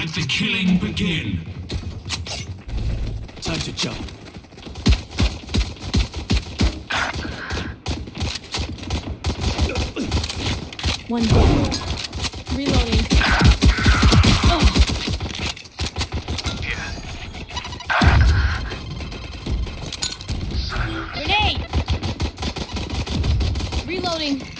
Let the killing begin. Time to jump. One down. Reloading. Oh, grenade! Reloading.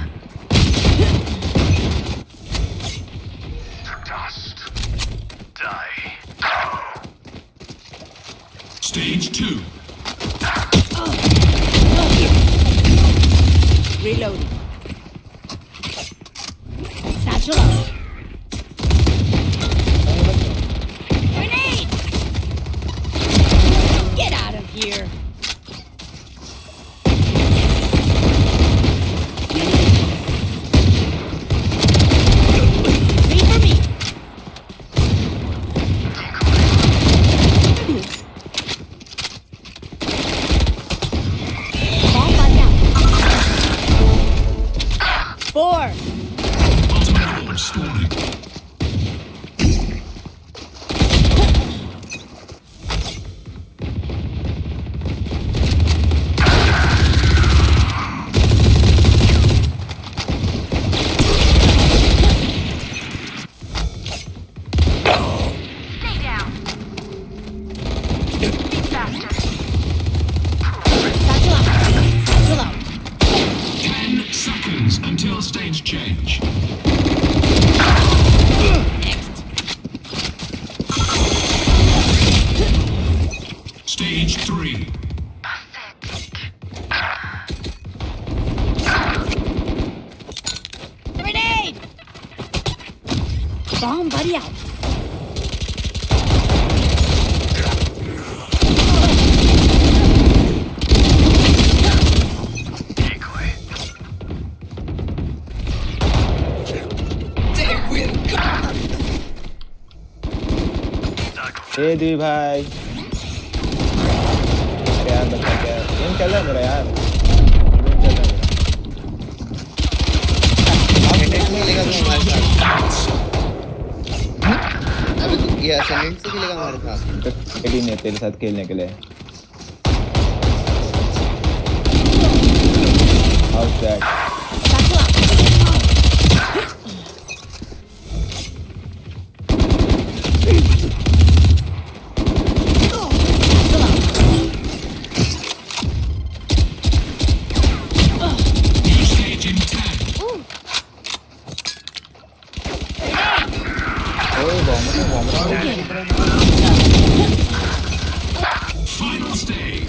Die. Stage 2. Reloading. Satchel out. Grenade! Get out of here. slowly Out. Decoy. ए दी भाई यार बच्चा क्या game चल रहा है मेरा यार गेम चल रहा है हेडेक नहीं लेगा तो हमारे साथ था से खेलेगा हमारे साथ। तो तेरे साथ खेलने के लिए।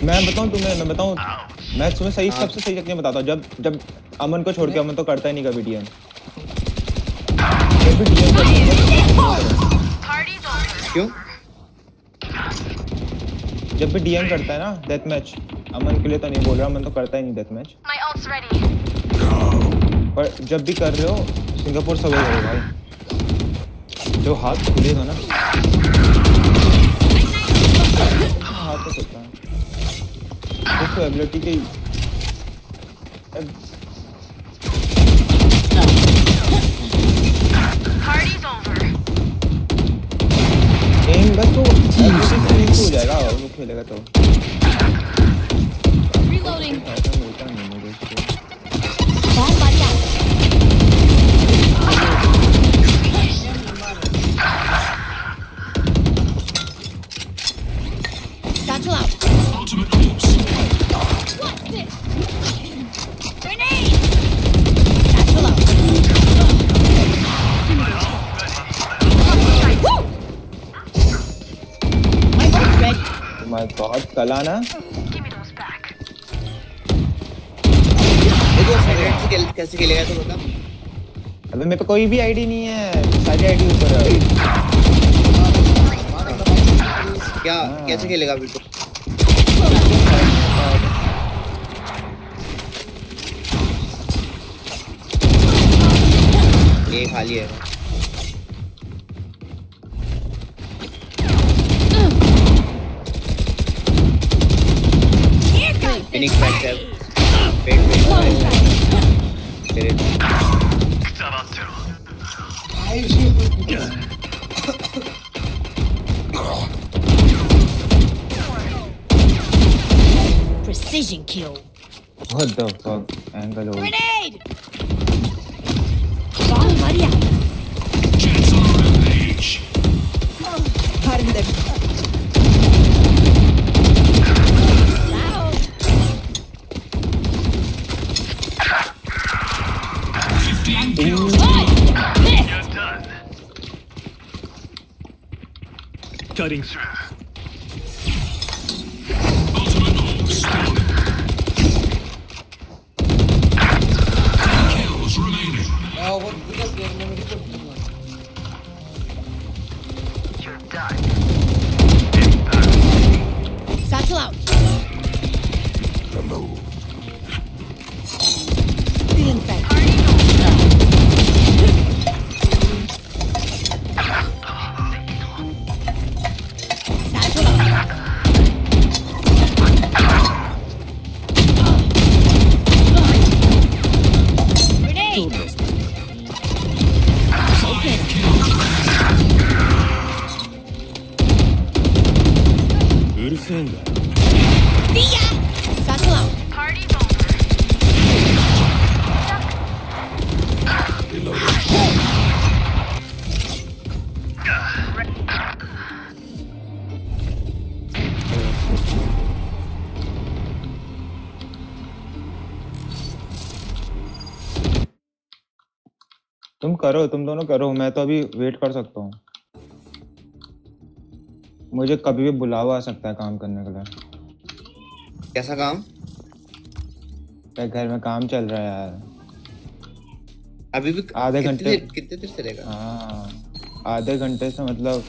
मैं बताऊँ तुम्हें मैं बताऊँ मैं तुम्हें सही सबसे सही जगह बताता हूँ। जब जब अमन को छोड़ के अमन तो करता ही नहीं कभी डीएम. क्यों? जब भी डीएम करता है ना डेथ मैच अमन के लिए तो नहीं बोल रहा अमन तो करता ही नहीं डेथ मैच. पर जब भी कर रहे हो सिंगापुर से वही हो भाई। जो हाथ खुलेगा ना। हाथ तो खुलता है। देखो एबिलिटी की. एम बस तो से हो जाएगा वो खेलेगा तो। Woo! My ult's ready. My god कला ना Give me those back. देखो खेल- कैसे खेलेगा तो बता अबे मेरे पे कोई भी आईडी नहीं है सारी आईडी ऊपर है क्या। कैसे खेलेगा अभी तो ये खाली है defending myself. Wait, wait, wait. There is. Precision kill. What the fuck? Angle. Grenade! Maria. Chance on revenge. Pardon them. Cutting through. soon, that. See ya! Buckle alone. Party's over. Stuck. Reloading. तुम करो तुम दोनों करो मैं तो अभी wait कर सकता हूँ मुझे कभी भी बुलावा आ सकता है काम करने के लिए। कैसा काम? क्या घर में काम चल रहा है यार। अभी भी आधे घंटे- कितने देर चलेगा हाँ आधे घंटे से मतलब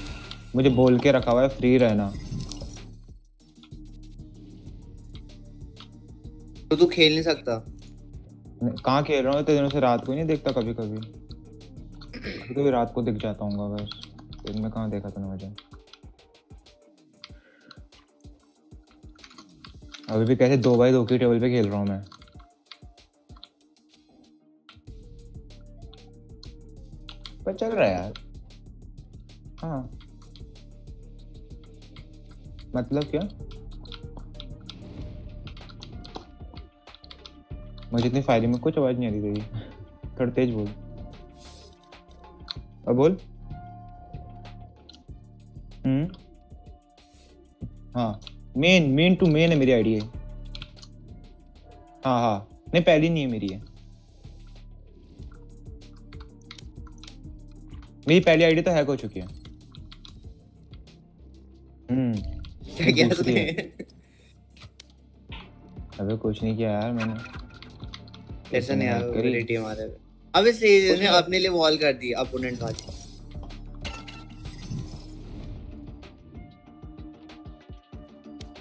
मुझे बोल के रखा हुआ है फ्री रहना। तो तू खेल नहीं सकता? कहाँ खेल रहा हूँ? इतने दिनों से रात को ही नहीं देखता कभी कभी कभी कभी रात को दिख जाता हूँ बस। दिन में कहाँ देखा तूने मुझे? अभी भी कैसे दो बाई दो की टेबल पे खेल रहा हूँ मैं। पर चल रहा है यार। हाँ। मतलब क्या? मुझे इतनी फायरिंग में कुछ आवाज़ नहीं आ रही तेरी। थोड़ा तेज बोल। अब बोल। हम्म। हाँ। मेन मेन टू मेन है मेरी आईडी है हाँ। नहीं पहली नहीं है मेरी है मेरी पहली आईडी तो हैक हो चुकी है। हम्म। अबे कुछ नहीं किया यार मैंने। कैसा नहीं यार अबे सही ने अपने लिए वॉल कर दी अपोनेंट वाली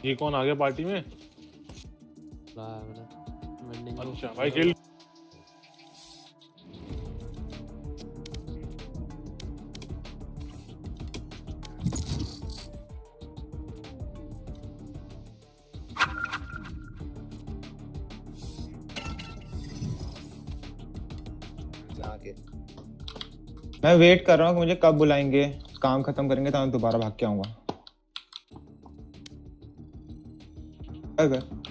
ये कौन आ गया पार्टी में? अच्छा भाई खेल। मैं वेट कर रहा हूँ मुझे कब बुलाएँगे काम खत्म करेंगे तो मैं दोबारा भाग के आऊँगा। 拜拜。